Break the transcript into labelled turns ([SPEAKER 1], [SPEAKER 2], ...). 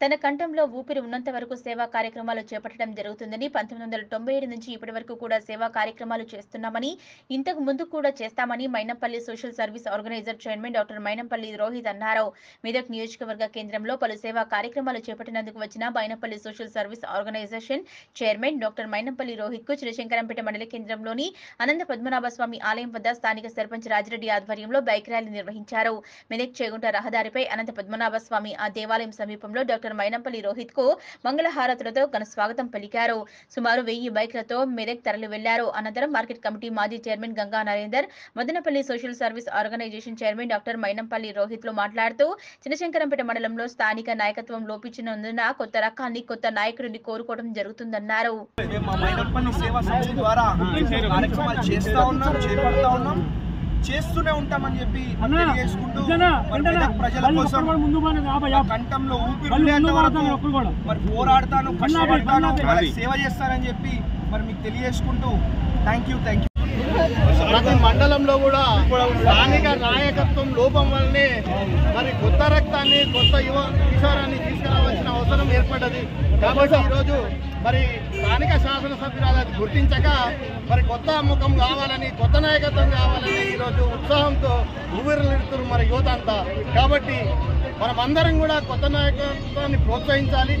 [SPEAKER 1] తన కంఠంలో ఊపిరి ఉన్నంత వరకు సేవా కార్యక్రమాలు చేపట్టడం జరుగుతుందని పంతొమ్మిది వందల తొంభై ఏడు నుంచి ఇప్పటి వరకు కూడా సేవా కార్యక్రమాలు చేస్తున్నామని ఇంతకు ముందు కూడా చేస్తామని Mynampally social service organiser chairman doctor Mynampally Rohit అన్నారు మెదక్ నియోజకవర్గ కేంద్రంలో పలు సేవా కార్యక్రమాలు చేపట్టినందుకు వచ్చిన Mynampally social service organisation chairman doctor Mynampally రోహిత్కు Srishankarampet మండల కేంద్రంలోని అనంత పద్మనాభ స్వామి ఆలయం వద్ద స్థానిక సర్పంచ్ రాజిరెడ్డి ఆధ్వర్యంలో బైక్ ర్యాలీ నిర్వహించారు. మెదక్ చేగుంట రహదారిపై అనంత పద్మనాభ స్వామి ఆ దేవాలయం సమీపంలో డాక్టర్ మైనంపల్లి రోహిత్కు మంగళహారతులతో ఘన స్వాగతం పలికారు. సుమారు వెయ్యి బైక్లతో మెదక్ తరలి వెళ్ళారు. అనంతరం మార్కెట్ కమిటీ మాజీ chairman Ganga Narender Madanapalli social service organisation chairman doctor Mynampally రోహిత్లో మాట్లాడుతూ చినశంకరంపేట మండలంలో స్థానిక నాయకత్వం లోపించినందున కొత్త రకాన్ని కొత్త నాయకుడిని కోరుకోవడం జరుగుతుందన్నారు.
[SPEAKER 2] ద్వారా కార్యక్రమాలు చేస్తా ఉన్నాం చేపడతా ఉన్నాం. చేస్తూనే ఉంటామని చెప్పి తెలియజేసుకుంటూ ప్రజల కోసం కంఠంలో ఊపిరి మరి పోరాడతాను కష్టపడతాను సేవ చేస్తానని చెప్పి మరి మీకు తెలియజేసుకుంటూ థ్యాంక్ యూ థ్యాంక్ యూ
[SPEAKER 3] ప్రతి మండలంలో కూడా స్థానిక నాయకత్వం లోపం వల్లనే మరి కొత్త రక్తాన్ని కొత్త యువ కిషోరాన్ని తీసుకురావాల్సిన అవసరం ఏర్పడ్డది. కాబట్టి ఈరోజు మరి స్థానిక శాసనసభ్యురాలు గుర్తించక మరి కొత్త ముఖం కావాలని కొత్త నాయకత్వం కావాలని ఈరోజు ఉత్సాహంతో ఊపిరితున్నారు మరి యువత అంతా. కాబట్టి మనమందరం కూడా కొత్త నాయకత్వాన్ని ప్రోత్సహించాలి.